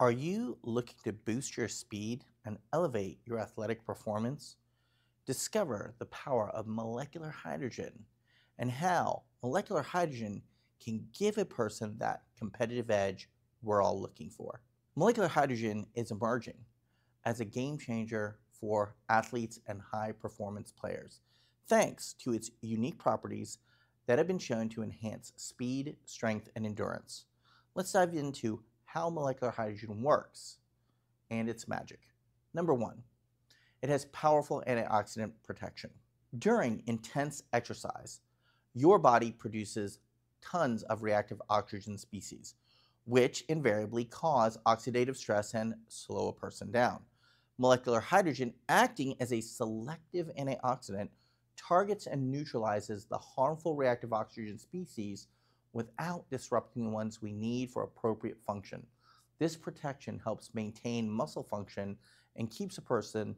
Are you looking to boost your speed and elevate your athletic performance? Discover the power of molecular hydrogen and how molecular hydrogen can give a person that competitive edge we're all looking for. Molecular hydrogen is emerging as a game changer for athletes and high performance players, thanks to its unique properties that have been shown to enhance speed, strength, and endurance. Let's dive into how molecular hydrogen works and its magic. Number one, it has powerful antioxidant protection. During intense exercise, your body produces tons of reactive oxygen species, which invariably cause oxidative stress and slow a person down. Molecular hydrogen, acting as a selective antioxidant, targets and neutralizes the harmful reactive oxygen species without disrupting the ones we need for appropriate function. This protection helps maintain muscle function and keeps a person